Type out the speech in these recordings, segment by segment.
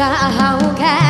ก็เฮาแค่คนคุ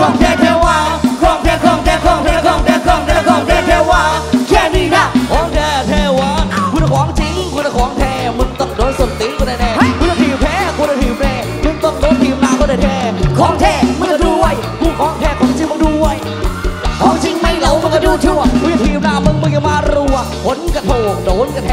ของแท้แทว่าของแท้ของแท้ของแท้ของแท้ของแท้ของแท้แทว่าแค่นี้นะของแท้แท้ว่าคุณของจริงคุณของแท้มึงต้องโดนส้นตีนกูแน่ๆคุณทีแพ้คุณทีแพ้มึงต้องโดนทีมลากูแท้ของแท้มึงก็วยกูของแท้ของจริงมึงด้วยของจริงไม่เหลามันก็ดูชั่ววิธีลามึงมึงอย่ามารัวผลกระโถกโดนกระแท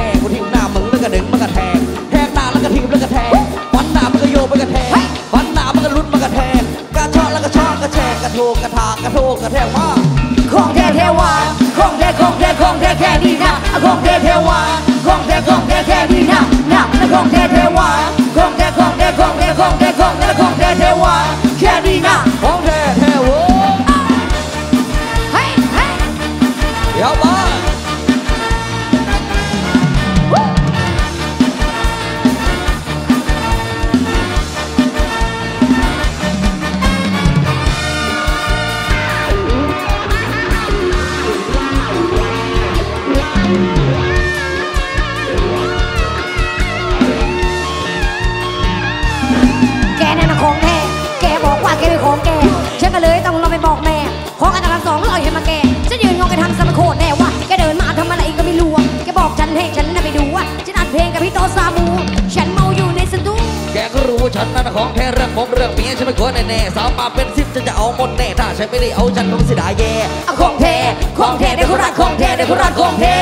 ของแท้เรื่องผมเรื่องเมียฉันไม่ควรแน่ๆสาวมาเป็นสิบฉันจะเอาหมดแน่ถ้าฉันไม่ได้เอาฉันคงเสียดายแย่อะของแท้ของแท้เด็กคนรักของแท้เด็กคนรักของแท้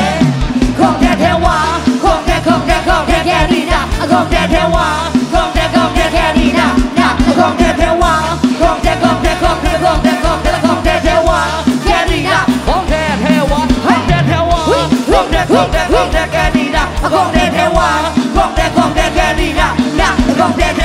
ของแท้แท้ว่าของแท้ของแท้ของแท้แค่นี้นะอะของแท้แท้ว่าของแท้ของแท้แค่นี้นะนะอะของแท้แท้ว่าของแท้ของแท้ของแท้ของแท้ของแท้ของแท้แท้ว่าแค่นี้นะของแท้แท้ว่าของแท้แท้ว่าของแท้ของแท้ของแท้แค่นี้นะอะของแท้แท้ว่าของแท้ของแท้แค่นี้นะนะอะของแท้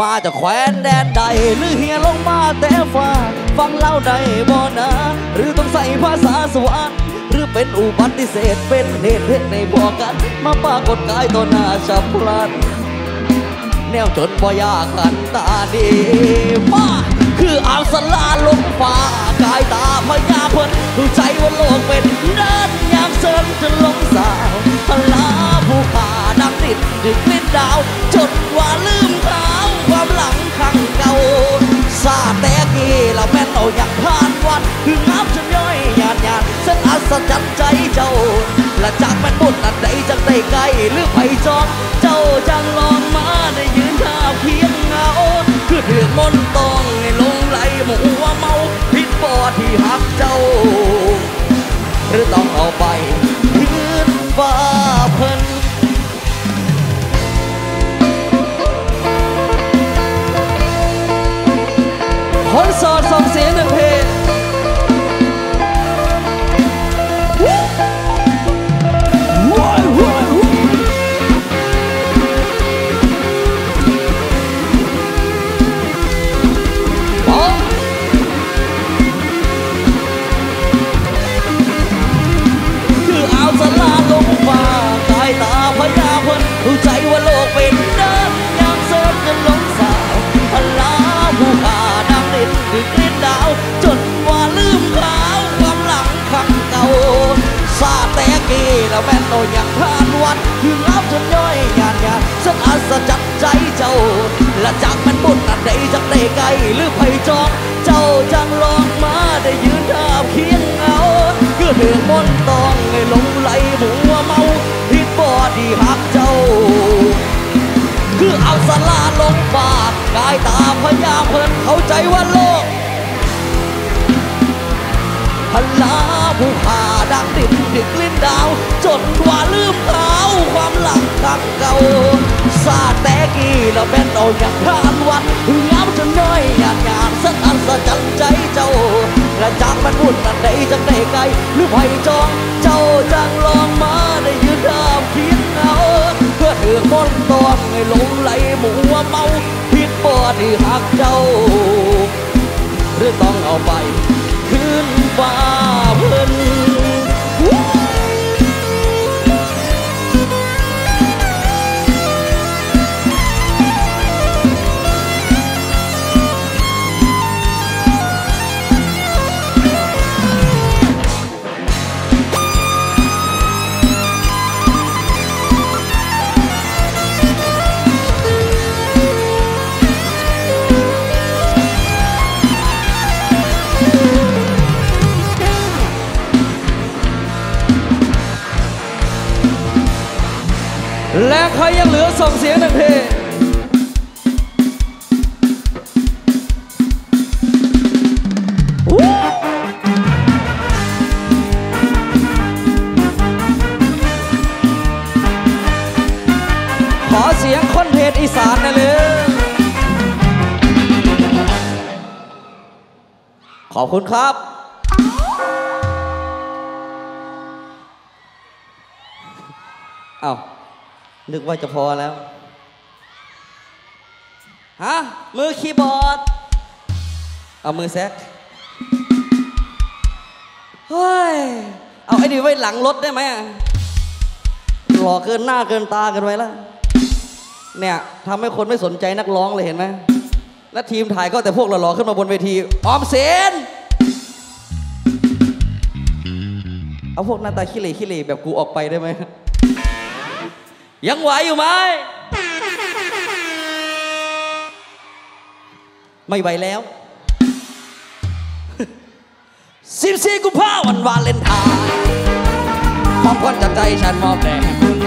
มาจากแคว้นแดนใด หรือเฮียลงมาแต่ฟ้า ฟังเล่าได้บ่นะหรือต้องใส่ภาษาสวรรค์หรือเป็นอุบัติเหตุเป็นเหตุเพศในบ่อกัน มาปรากฏกายต่อหน้าฉับพลัน แนวจนบ่ยากขันตาดีมาคืออ่างสลาลงฟ้ากายตาพญาเพิ่นดูใจว่าโลกเป็นเดินยามเสินจะลงสาวพลาผู้ขาดังติดดึกลิ้นดาว จนว่าลืมเขาาแต่กี้เราแม่นเอาอยางผ่านวันคืองามจนย่อยหยาดหยาดเส้นอัศจรรย์ใจเจ้าและจากแม่นบุญอันใดจังได้ไกลหรือไปจองเจ้าจังลองมาได้ยืนท่าเพียงเงาคือถือมนต้องให้ลงไหลหมัวเมาผิดบ่ที่หักเจ้า หรือต้องเอาไปคืนฟ้า คนโถึงเอาจนย่อยงานงานสักอัศจรรย์ใจเจ้า และจากมันบุญอันใดจากได้ไกลหรือไผจอง เจ้าจังลองมาได้ยืนท่าเคียงเงาคือเรื่อมนต้องให้หลงไหลหัวเมาผิดบ่ดีหักเจ้า คือเอาสลาลงปากกายตาพยาเพิ่นเข้าใจว่าโลกพลาผู้ขา ดังดินดิกลิ้นดาวจนว่าลืมเขาความหลังครั้งเก่าซาแต่กี้เราเป็นเอาอย่างทานวันงาจนน้อยงานงานสักอันสะจันใจเจ้าและจากมันวุ่นอันใดจังได้ไกลหรือไผ่จอง เจ้าจังลองมาได้ยืนดามเพียงเอาเพื่อถือมนตองให้หลงไหลหมัวเมาผิดบ่ที่หักเจ้า หรือต้องเอาไป ขึ้นฟ้าเพิ่น และใครยังเหลือส่งเสียงหนึ่งเพลงขอเสียงคนเพจอีสานนะเลยขอบคุณครับเอ้า นึกว่าจะพอแล้ว ฮะ มือคีย์บอร์ด เอามือแซกเฮ้ย เอาไอ้นี่ไว้หลังรถได้ไหมอะหล่อเกินหน้าเกินตาเกินไปแล้ว เนี่ยทำให้คนไม่สนใจนักร้องเลยเห็นไหมและทีมถ่ายก็แต่พวกหล่อๆขึ้นมาบนเวที ออมเสนเอาพวกหน้าตาขี้เหร่ขี้เหร่แบบกูออกไปได้ไหม ยังไหวอยู่ไหม ไม่ไหวแล้วสิบสี่กุมภาวันวาเลนไทน์มอบความจากใจฉันมอบแด่คุณ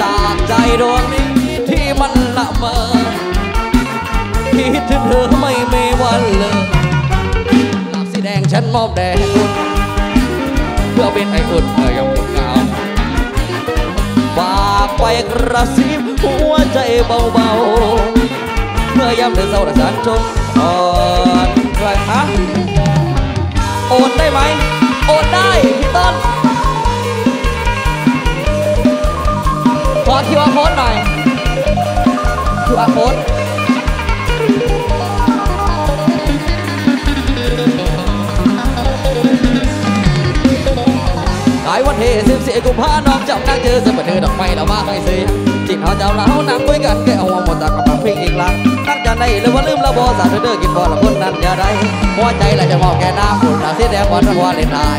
จากใจดวงนี้ที่มันละเมอคิดถึงเธอไม่มีวันเลยหลับสีแดงฉันมอบแด่คุณ เพื่อเป็นไออุ่นเมื่อย ฝากไปกระซิบหัวใจเบาๆ เมื่อยามเดินเศร้าและสันจงอ่อนใครฮะโอนได้ไหม โอนได้ พี่ต้น ขอคิวอาร์โค้ดหน่อยคิวอาร์โค้ดายวันเทสิบสี่กุมภาน้องจ้านั่งเจอเสมอเธอดอกไม้เรามาให้เสียจิตเขาเจ้าเรานั่งคุยกันแกเอาหมดตากับปากพริกอีกลังนั่งจะได้หรือว่าลืมระบสาเธอกินบ่ละคนนั้นอย่าได้หัวใจละจะมองแกน้ำฝุ่นละเสียแดงบอลทัวเล่นได้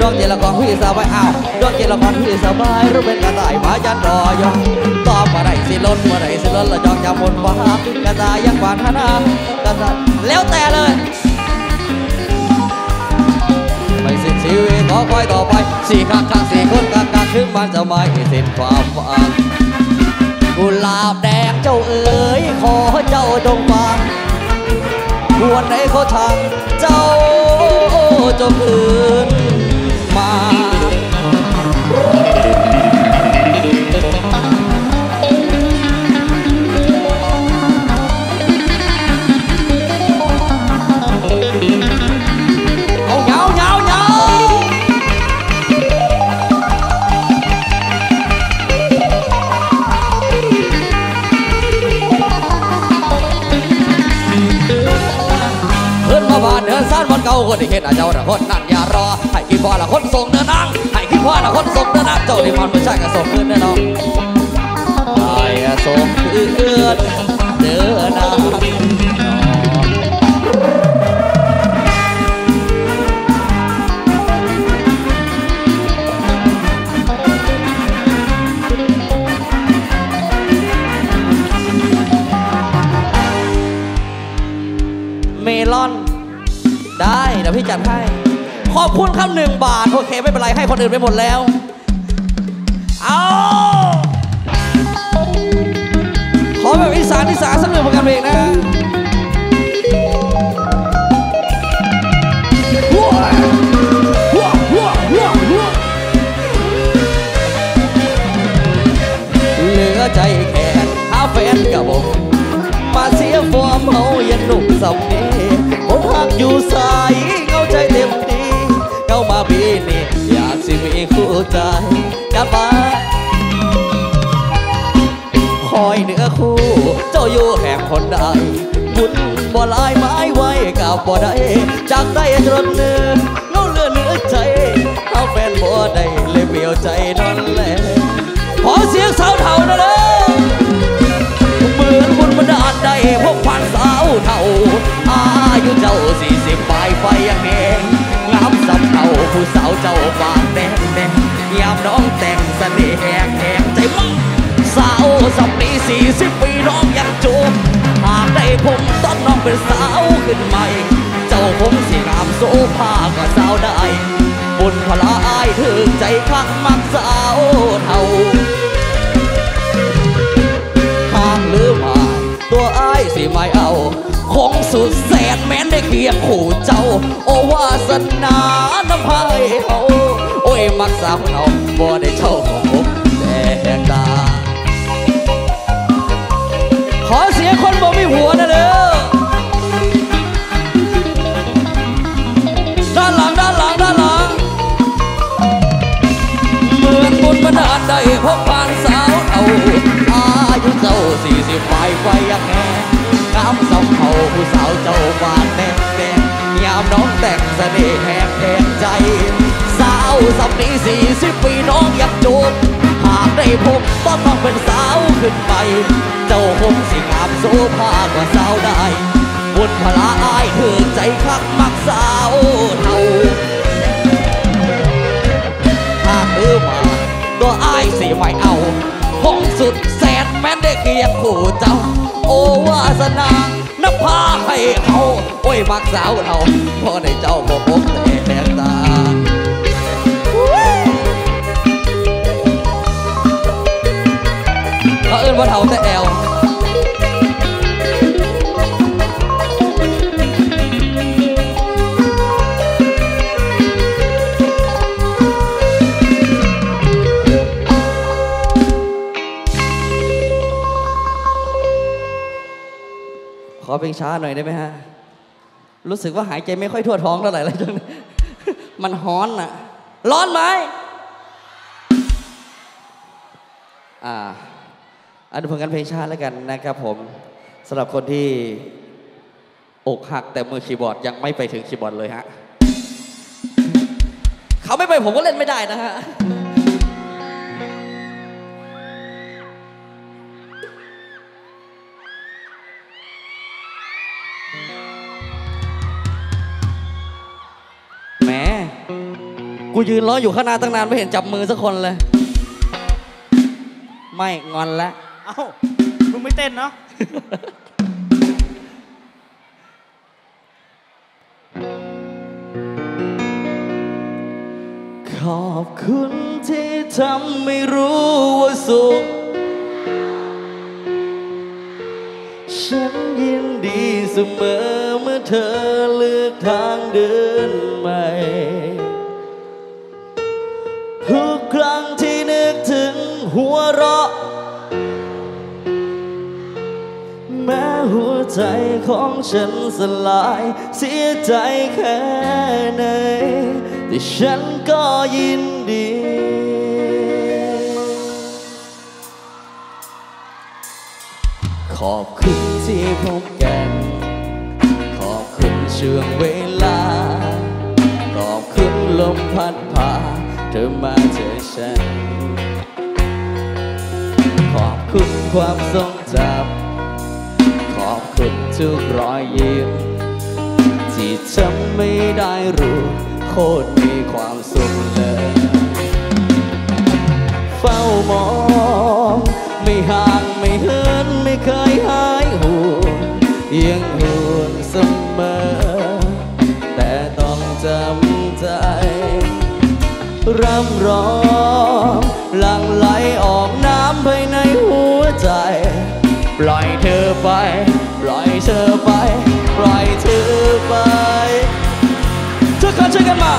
ดอกเจละกองพี่สบายอ้าวดอกเจละกองพี่สบายรู้เป็นกระต่ายมายันรอยองตอบมาได้สิล้นมาได้สิล้นละจองจำบนฟ้ากระต่ายยังหวานทนากระต่ายแล้วแต่เลย สี่ข้างข้างสี่คนข้างข้างถึงมันจะไม่สิ้นความฝันกุหลาบแดงเจ้าเอ๋ยขอเจ้าจงฟังวันไหนเขาทางเจ้าจงคืนมา คนที่เห็นอาเจ้าละคนนั่นอย่ารอให้คิดพ่อละคนส่งเดินนางให้คิดพ่อละคนส่งเดินนางเจ้าที่มันไม่ใช่กระสมขึ้นแน่นอนไอ้ส่งคืนเดินนาง ขอบคุณครับหนึ่งบาท โอเค ไม่เป็นไร ให้คนอื่นไปหมดแล้ว เอาขอแบบอีสานอีสานสักหนึ่งผลงานเพลงนะเหลือใจแค่หาแฟนกับผมมาเสียฟอร์มเฮายันหนุ่มสำนี นี้อยากสิมีคู่ใจกันมาคอยเหนือคู่ เจ้าอยู่แห่งคนใดบุญบ่ลายไม้ไว้กับบ่ได้จากได้จนเนื้อเงาเลือเนือใจเอาแฟนบ่ได้เลยเปลี่ยวใจนอนแลขอเสียงสาวเท่านะเด้อเหมือนบุญบันดาลได้พบผ่านสาวเท่าอายุเจ้าสี่สิบปลายไฟยังแดงงามสำเท่าผู้สาวเจ้าบานแดงแดงยามน้องแต่งเสน่ห์แหกแหกใจมั่งสาวสับปีสี่สิบปีน้องยังจูบหากได้ผมต้อนน้องเป็นสาวขึ้นใหม่ เจ้าคงสิงามโซภาก็สาวได้บุญพลาอายถึงใจคักมักสาวเท่าทางหรือมา ตัวอ้ายสิไม่เอา คงสุดแสนแม้นได้เคียงขู่เจ้า โอวาสนาน้ำพายเขาโอ้ยมักสาวเราบ่ได้เจ้าของผมแต่ตาขอเสียงคนบ่มีหัวนะเด้อด้านหลังด้านหลังด้านหลังเมือนบุญบันดาได้พบผ่านสาวเอาอายุเจ้า สี่ายไฟยังแหงน้ำสำเภาผู้สาวเจ้าบานแดงแดงยามน้องแต่งเสน่ห์แหกแหงใจ สาวสับนี้สี่สิบปีน้องอยากจูบหากได้พบต้องต้องเป็นสาวขึ้นไป เจ้าคงสิงามโซภากว่าสาวได้บุญพลาอายถึงใจคักมักสาวเท่าหากเออมาตัวอายสิไม่เอาห้องสุดแส ได้เกียงขู่เจ้า โอวาสนานับพาให้เขาโอ้ยมักสาวเราพอได้เจ้าบ่พบแต่แดงตาเขาเอิ้นว่าเท่าแต่แอล เพลงช้าหน่อยได้ไหมฮะ รู้สึกว่าหายใจไม่ค่อยทั่วท้องเท่าไหร่เลยจนมันฮ้อนน่ะร้อนไหมอ่าอันดูผลงานเพลงช้าแล้วกันนะครับผมสำหรับคนที่อกหักแต่มือคีย์บอร์ดยังไม่ไปถึงคีย์บอร์ดเลยฮะ เขาไม่ไปผมก็เล่นไม่ได้นะฮะ กูยืนรออยู่ข้างหน้าตั้งนานไม่เห็นจับมือสักคนเลย ไม่งอนแล้ว เอ้ามึงไม่เต้นเนาะขอบคุณที่ทำไม่รู้ว่าสุข ฉันยินดีเสมอเมื่อเธอเลือกทางเดินใหม่ หัวเราะ แม้หัวใจของฉันสลายเสียใจแค่ไหนแต่ฉันก็ยินดีขอบคุณที่พบกัน ขอบคุณช่วงเวลา ขอบคุณลมพัดพาเธอมาเจอฉัน คุณความทรงจำขอบคุณทุกรอยยิ้มที่ฉันไม่ได้รู้ โคตรมีความสุขเลย เฝ้ามอง ไม่ห่างไม่เหินไม่เคยหายห่วงยังห่วงเสมอ แต่ต้องจำใจ ร่ำร้อง ใจ ปล่อยเธอไป ปล่อยเธอไป ปล่อยเธอไป ทุกคนช่วยกันมา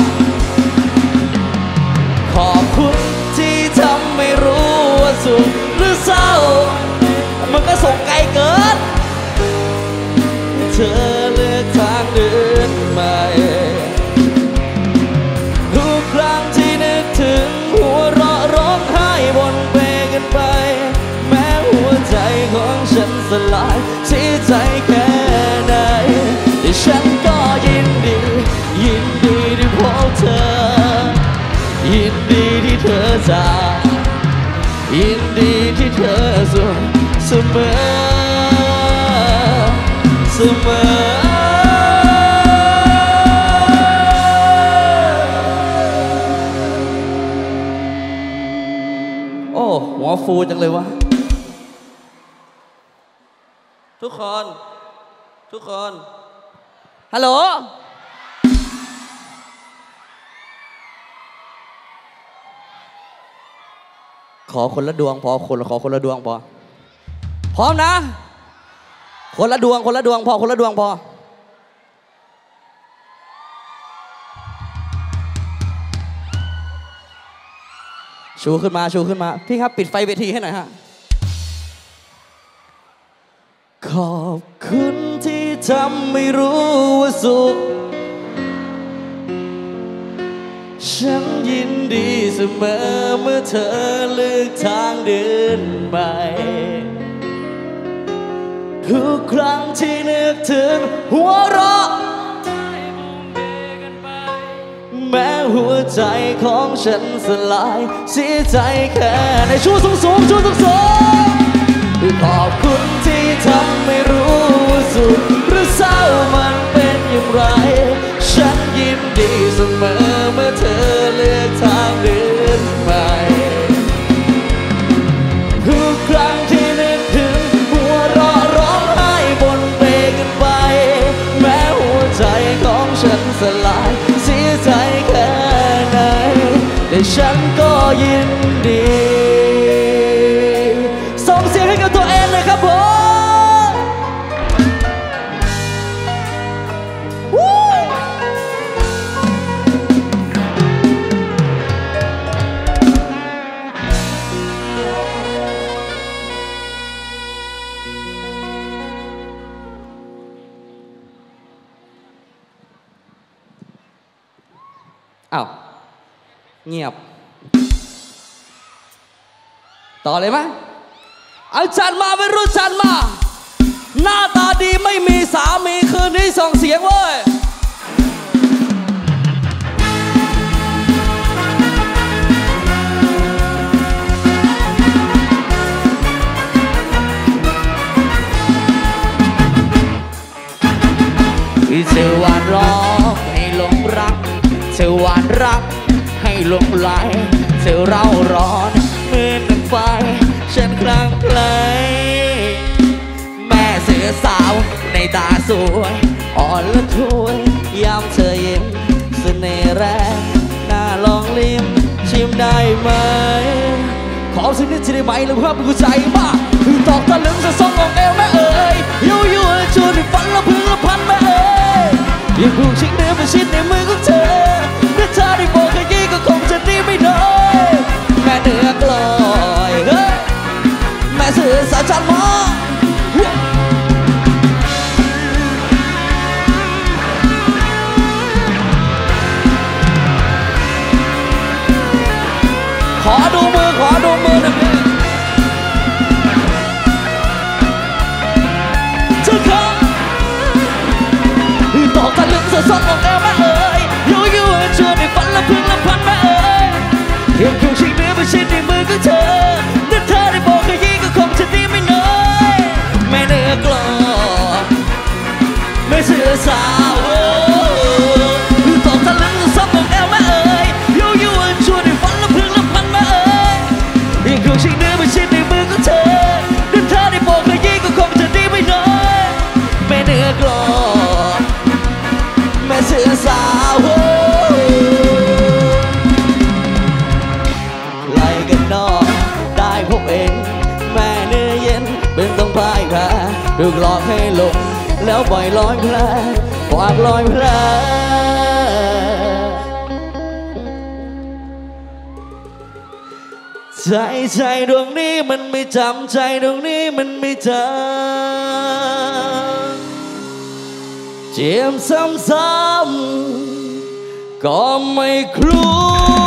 ขอบคุณที่ทำไม่รู้ว่าสุขหรือเศร้า มันก็ส่งไกลเกิน จายินดีที่เธอสวยเสมอ เสมอโอ้หัวฟูจังเลยวะ ทุกคน ทุกคน ฮัลโหล ขอคนละดวงพอคนขอคนละดวงพอพร้อมนะ คนละดวงคนละดวงพอคนละดวงพอชูขึ้นมาชูขึ้นมา พี่ครับปิดไฟเวทีให้หน่อยฮะขอบคุณที่ทำไม่รู้ว่าสุข ฉันยินดีเสมอเมื่อเธอเลือกทางเดินไป ทุกครั้งที่นึกถึงหัวเราะแม้หัวใจของฉันสลายเสียใจแค่ในชูสูงสูงชูสูงสูงขอบคุณที่ทำไม่รู้ว่าสุขหรือเศร้ามันเป็นอย่างไร ฉันยินดีเสมอ ฉันก็ยินดี เงียบ ต่อเลยไหมเอาจันมาไม่รู้จันมา หน้าตาดีไม่มีสามีคืนนี้ส่งเสียงเว้ยเธอ ลงไหลเธอเร่าร้อนเหมือนไฟฉันคลั่งไคล้แม่เสือสาวในตาสวย อ่อนละทวยยามเธอยิ้มเสน่ห์แรงน่าลองลิ้มชิมได้ไหม ขอสักนิดจะได้ไหมหรือว่าเป็นกูใจมากคือตอกตะลึงจะส่องออกเอวแม่เอ๋ยยั่วยั่วชวนให้ฝันละพึงละพันแม่เอ๋ยยังผูกชิงเนื้อเป็นชิ้นในมือของเธอถ้าเธอได้บอกขยี้ ก็คงจะดีไม่น้อยแม่เนื้อกลอยเฮ้ยแม่สื่อสาวชันทร์มอขอดูมือขอดูมือ กหลอกให้หลงแล้วปล่อยลอยแผลฝากลอยแผลใจใจดวงนี้มันไม่จำใจดวงนี้มันไม่จำเจียมซ้ำๆก็ไม่ครู้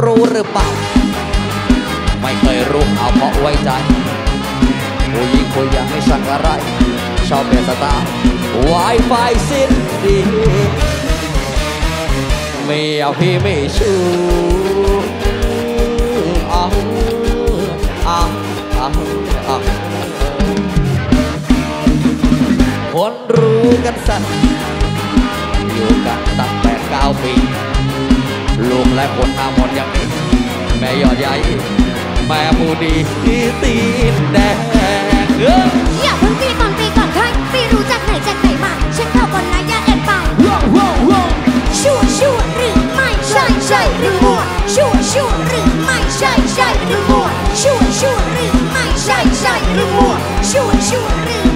รู้หรือเปล่า ไม่เคยรู้เอาเพราะไว้ใจผู้หญิงคุยยังไม่สักอะไร ชอบเป็นสตาร์วายไฟสิ้นดีไมีเอาพี่ไม่ชู้าวอ้าวอ้าอ้าคนรู้กันสัตว์อยู่กันตั้งแต่เก้าปี ลูกและคนทางหมดอย่างแม่ยอดใหญ่แม่ผู้ดีที่ตีแดงเอย่าเพิ่งตีตอนตีก่อนใครตีรู้จักไหนจากไหนมาเช็คเข้าก่นนาย่าเอ็นไปชั่วชั่วหรือไม่ใช่ใช่หรือม่วชั่วชั่วหรือไม่ใช่ใช่หรือม่วชั่วชั่วหรือไม่ใช่ใช่หรือมั่วชั่วชั่วหรือ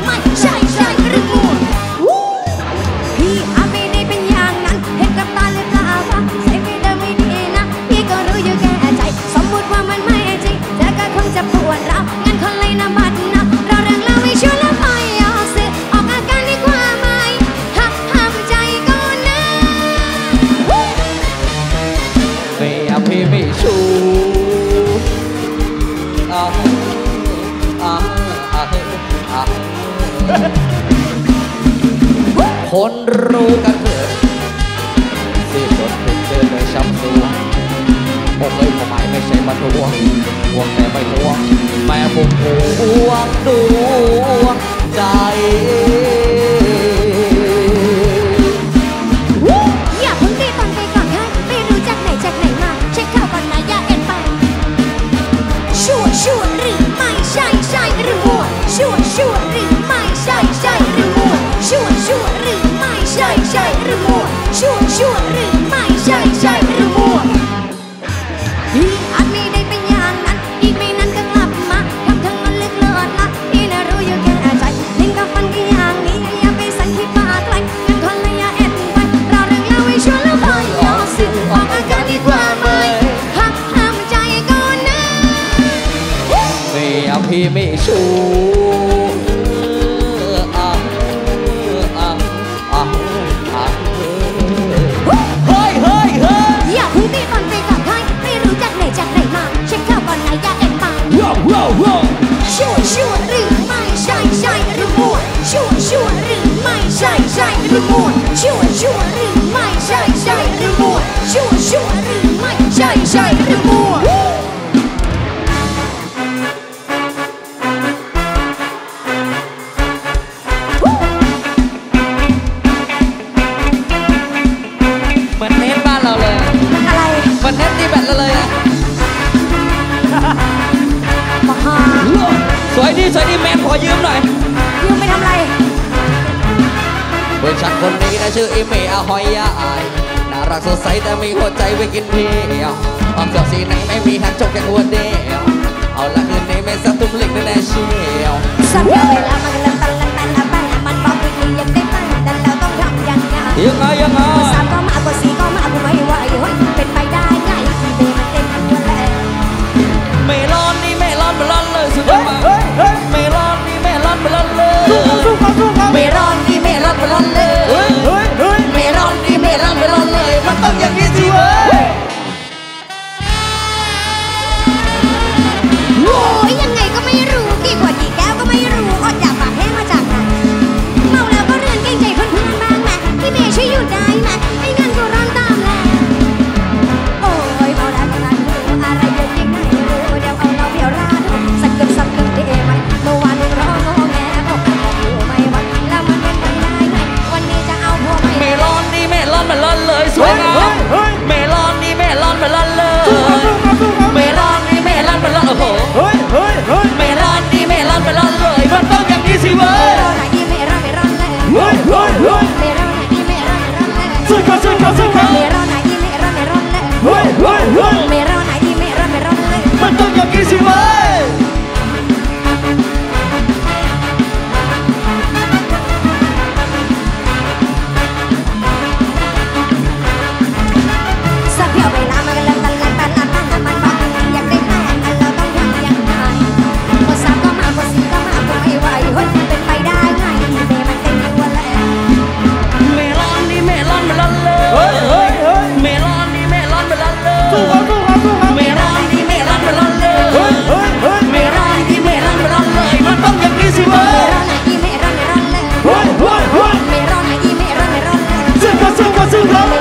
จะปวดรับงั้นคนเลยนะบัดนะราเรื่องเราไม่ชวนแล้วไปออกสิออกอาการดีกว่าไหมหักห้ามใจก่อนนะไม่เอาพี่ไม่ชูคนรู้กันเถอะสิรถเป็นเดินช้ำตัวผมเยทำไมไม่ใช่มาทวง วงแต่ไม่ห่วงแม่ผมห่วงดวงใจ Layanan. เขาสู้เเข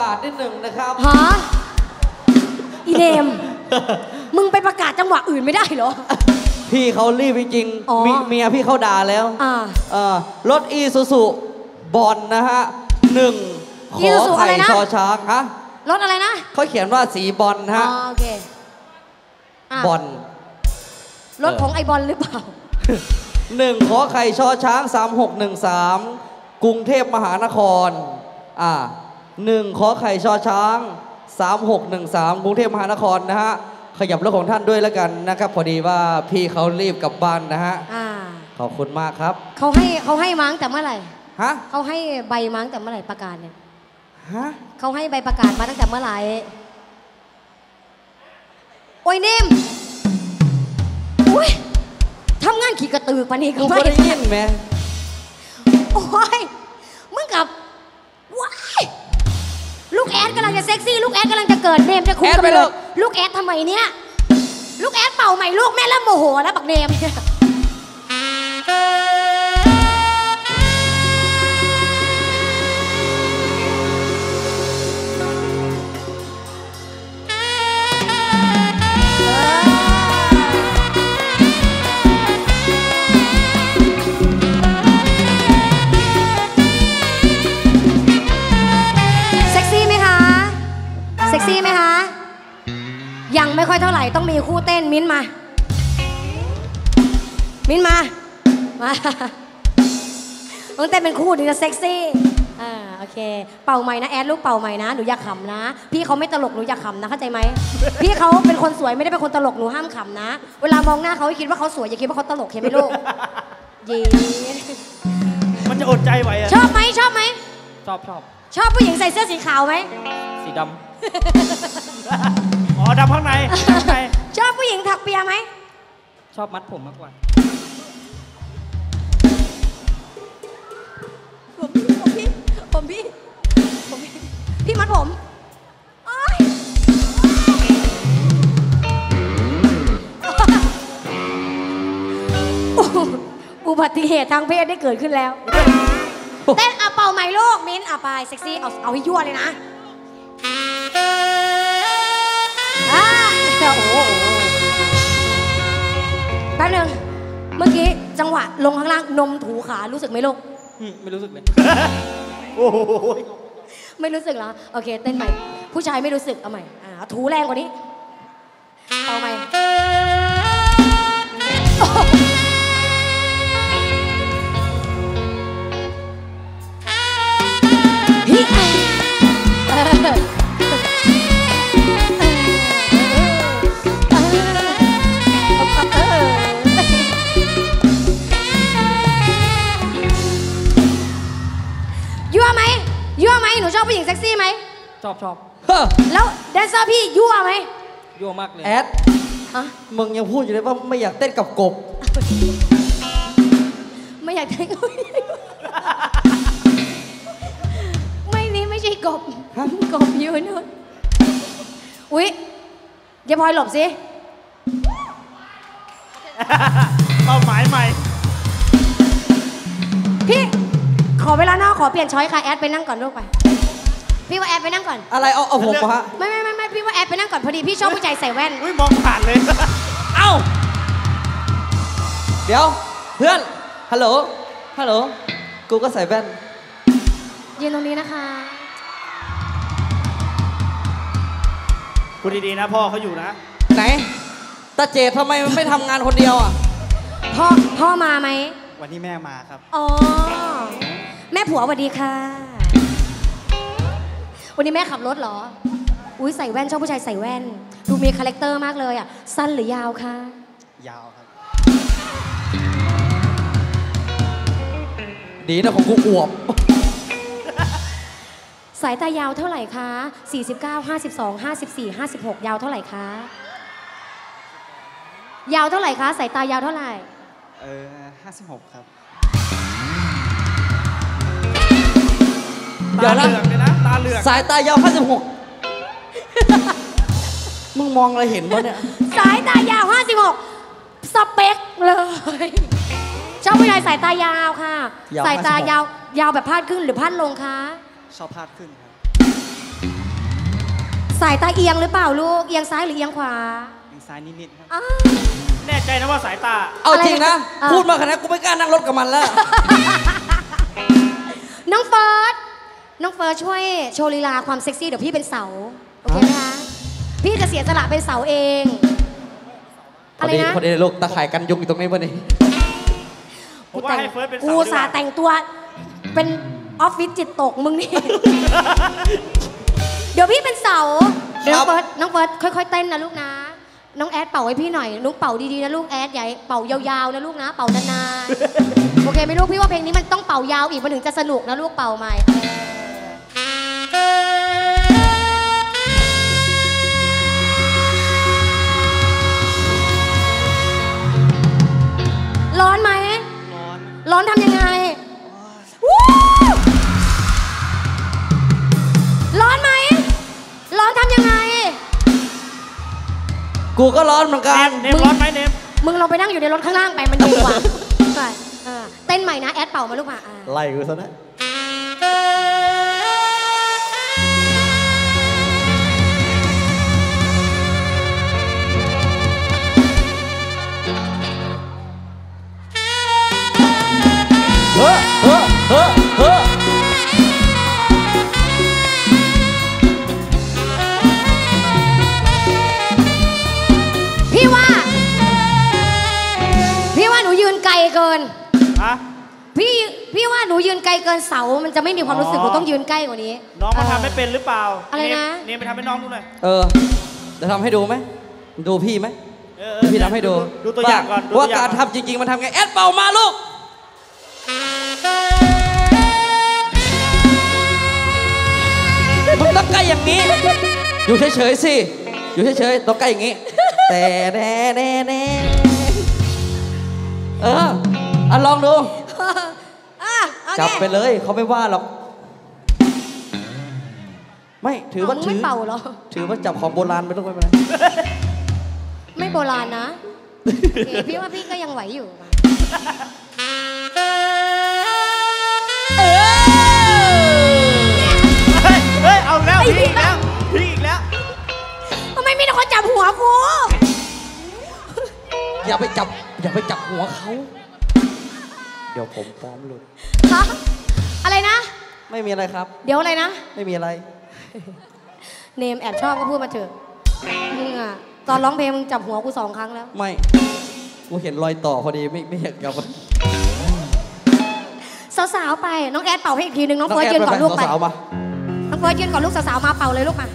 กาศนิดหนึ่งนะครับฮะอีเดม มึงไปประกาศจังหวะอื่นไม่ได้เหรอ พี่เขารีบจริงอ๋อๆมีเมียพี่เขาด่าแล้วอ่าเอ่อรถอีซูซูบอลนะฮะหนึ่งขอ Isuzu ไข่อะไรนะ ชอช้างฮะรถอะไรนะเขาเขียนว่าสีบอลอ๋อฮะโอเคะบอล รถของไอบอลหรือเปล่า หนึ่งขอไข่ชอช้าง 3613 กรุงเทพมหานคร อ่า หนึ่งขอไข่ชอช้าง 3613กรุงเทพมหานครนะฮะขยับรถของท่านด้วยแล้วกันนะครับ พอดีว่าพี่เขารีบกลับบ้านนะฮะอ่าขอบคุณมากครับเขาให้เขาให้มั้งแต่เมื่อไหร่ฮะเขาให้ใบมั้งแต่เมื่อไหร่ประกาศเนี่ยฮะเขาให้ใบประกาศมาตั้งแต่เมื่อไหร่โอ้ยเนมอุ้ยทำงานขี่กระตือกปะนี่กูก็ไม่ไม่ได้ยินไหมโอ้ยมึงกับว้าย ลูกแอดกำลังจะเซ็กซี่ลูกแอดกำลังจะเกิดเนมจะคุยกับเลยลูกแอดทำไมเนี่ยลูกแอดเป่าใหม่ลูกแม่เริ่มโมโหแล้วบักเนม กซี่ไหมคะ ยังไม่ค่อยเท่าไหร่ต้องมีคู่เต้นมิ้นท์มา มิ้นท์มา มาต้องเต้นเป็นคู่ถึงจะเซ็กซี่อ่าโอเค เป่าใหม่นะแอดลูกเป่าใหม่นะหนูอย่าขำนะ พี่เขาไม่ตลกหนูอย่าขำนะเข้าใจไหมพี่เขาเป็นคนสวยไม่ได้เป็นคนตลกหนูห้ามขำนะ เวลามองหน้าเขาให้คิดว่าเขาสวยอย่าคิดว่าเขาตลกเห็นไหมลูกยีมันจะอดใจไหวอะชอบไหมชอบไหมชอบชอบชอบผู้หญิงใส่เสื้อสีขาวไหมสีดำ อ๋อดำข้างในข้างใน ชอบผู้หญิงถักเปียไหม ชอบมัดผมมากกว่า ผมพี่ ผมพี่ ผมพี่ ผมพี่ พี่มัดผมโอ๊ยอุบัติเหตุทางเพศได้เกิดขึ้นแล้ว เต้นอะเป่าใหม่ลูก มิ้นอะไปเซ็กซี่ เอาเอาให้ยั่วเลยนะ อะโอ้โหแป๊บนึงเมื่อกี้จังหวะลงข้างล่างนมถูขารู้สึกไหมลูก อืมไม่รู้สึกเลย โอ้โหไม่รู้สึกเหรอ โอเค เต้นใหม่ ผู้ชายไม่รู้สึก เอาใหม่อ่าถูแรงกว่านี้ เอาใหม่โอ้โหฮิเออเออ ชอบผู้หญิงเซ็กซี่ไหม ชอบชอบเฮ้อแล้วแดนเซอร์พี่ยั่วไหมยั่วมากเลย แอดอะมึงยังพูดอยู่เลยว่าไม่อยากเต้นกับกบ ไม่อยากแต่งไม่นี่ไม่ใช่กบฮะ กบอยู่นู่นอุ๊ยเดี๋ยวพลอยหลบสิเป้าหมายใหม่ พี่ ขอเวลานอกขอเปลี่ยนช้อยค่ะ แอดไปนั่งก่อนลูกไป พี่ว่าแอดไปนั่งก่อน อะไรเอาเอาผมมาฮะไม่ไม่ไม่ไม่พี่ว่าแอดไปนั่งก่อนพอดีพี่ชอบผู้ชายใส่แว่น อุ้ยมองผ่านเลย เอ้า เดี๋ยวเพื่อน ฮัลโหล ฮัลโหล กูก็ใส่แว่น ยืนตรงนี้นะคะพูดดีๆนะพ่อเขาอยู่นะ ไหน ตาเจดทำไมมันไม่ทำงานคนเดียวอะ พ่อพ่อมาไหม วันนี้แม่มาครับ อ๋อ แม่ผัวสวัสดีค่ะ วันนี้แม่ขับรถเหรอ อุ้ยใส่แว่นชอบผู้ชายใส่แว่น ดูมี character มากเลยอะ สั้นหรือยาวคะ ยาวครับ ดีนะของกูอวบ สายตายาวเท่าไหร่คะ 49 52 54 56 ยาวเท่าไหร่คะ ยาวเท่าไหร่คะ สายตายาวเท่าไหร่ เออห้าสิบหกครับ เดี๋ยวนะ ตาเหลือกเลยนะตาเหลือกสายตายาว56มึงมองอะไรเห็นวะเนี่ย สายตายาว 56 สเปคเลย ชอบผู้ชายสายตายาวค่ะ ยาว สายตา56ยาวยาวแบบพาดขึ้นหรือพาดลงคะ ชอบพาดขึ้นครับสายตาเอียงหรือเปล่าลูก เอียงซ้ายหรือเอียงขวาทางซ้ายนิดๆครับ อ้าว แน่ใจนะว่าสายตา เอาจริงนะอะพูดมาขนาดนั้นกูไม่กล้านั่งรถกับมันแล้ว น้องเฟิร์ส น้องเฟิร์สช่วยโชว์ลีลาความเซ็กซี่เดี๋ยวพี่เป็นเสา โอเคไหมคะ พี่จะเสียสละเป็นเสาเอง พอะอไรดีนะพอดีลูกตาข่ายกันยุงอยู่ตรงนี้พอดีผมว่าให้เฟิร์สเป็นเสากูดีกสาว่าห์แต่งตัว เป็นออฟฟิศจิตตกมึงนี่ เดี๋ยวพี่เป็นเสา เดี๋ยวน้องเฟิร์สน้องเฟิร์สค่อย ๆ เต้นนะลูกนะ น้องแอดเป่าให้พี่หน่อยลูกเป่าดีๆนะลูกแอดใหญ่าเป่ายาวๆนะลูกนะ เป่านานๆ โอเคไหมลูกพี่ว่าเพลงนี้มันต้องเป่ายาวอีกมันถึงจะสนุกนะลูกเป่าใหม่ ร้อนไหม ร้อน ร้อนทำยังไงวู้ร้อนไหม ร้อนทำยังไง กูก็ร้อนเหมือนกัน เนมร้อนไหมเนมมึงลงไปนั่งอยู่ในรถข้างล่างไปมันดีกว่าใช่เออเต้นใหม่นะ แอดเป่ามาลูกมาอ่า ไล่กูซะนะ เฮ้อเฮ้อเฮ้อพี่ว่า พี่ว่าหนูยืนไกลเกิน ฮะ พี่พี่ว่าหนูยืนไกลเกินเสา มันจะไม่มีความรู้สึกอ๋หอ นูต้องยืนใกล้กว่านี้น้องมาเทำไม่เป็นหรือเปล่าอะไรนะเนมเนมไปทำให้น้องดูหน่อยเออจะทำให้ดูไหมดูพี่ไหมเออเออเดี๋ยวพี่ทำให้ดูดูตัวอย่างก่อนดูว่าตัวอย่การงทำจริง ๆ มันทำไงแอดเป่ามาลูก มึงต้องใกล้อย่างนี้ อยู่เฉยๆสิ อยู่เฉยๆต้องใกล้อย่างนี้ แต่แน่แน่แน่เอออะลองดู อะโอเคจับไปเลยเขาไม่ว่าหรอก ไม่ถือว่าเมึงถืไม่อเป่าเหรอ ถือว่าจับของโบราณไปต้องไม่เป็นไรไม่โบราณนะโอเคพี่ว่าพี่ก็ยังไหวอยู่ ฮ้ยเอาแล้วพี่อีกแล้วพี่อีกแล้ว ทำไมมีแต่คนจับหัวกู อย่าไปจับ อย่าไปจับหัวเขา เดี๋ยวผมฟ้องหลุด ฮะ อะไรนะ ไม่มีอะไรครับ เดี๋ยวอะไรนะ ไม่มีอะไร เนมแอบชอบก็พูดมาเถอะ มึงอะตอนร้องเพลงมึงจับหัวกูสองครั้งแล้ว ไม่ กูเห็นรอยต่อพอดีไม่ไม่อยากกลับมาสาวๆไป น้องแอดเป่าให้อีกทีหนึ่งน้องเฟิร์สยืนก่อนลูกไป สาวๆมาน้อง เฟิร์สยืนก่อนลูกสาวๆมาเป่าเลยลูกมา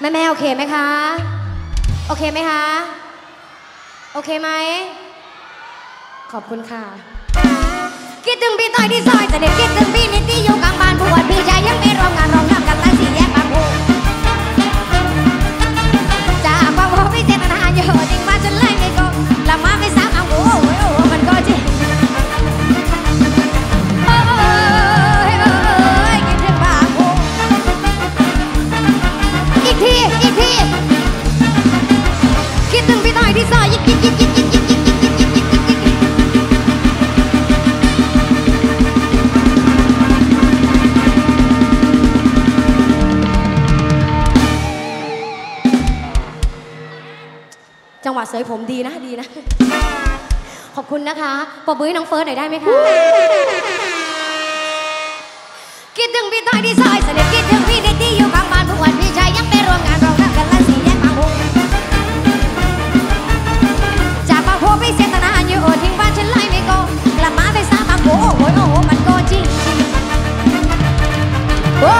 แม่แม่โอเคไหมคะ โอเคไหมคะ โอเคไหม ขอบคุณค่ะ คิดถึงพี่ต่อยที่ซอยจะเด็กคิดถึงพี่นิดที่อยู่กลางบ้านปวพี่ ยผมดีนะดีนะ ขอบคุณนะคะปอบมือใน้องเฟิร์สหน่อยได้ไหมคะคิดถึงพี่ต้อยที่ซอยสนิทคิดถึงพี่เด็กที่อยู่ข้างบ้านทุกวันพี่ชายยังไปร่วมงานเราหน้ากันละสีแยกบางพงจากบางพงไปเสียตนาอยู่โอทิ้งบ้านฉันไล่ไม่โกกลับมาไปสามบางพงโอ้โหโอ้โหมันก็จริงจริงโอ้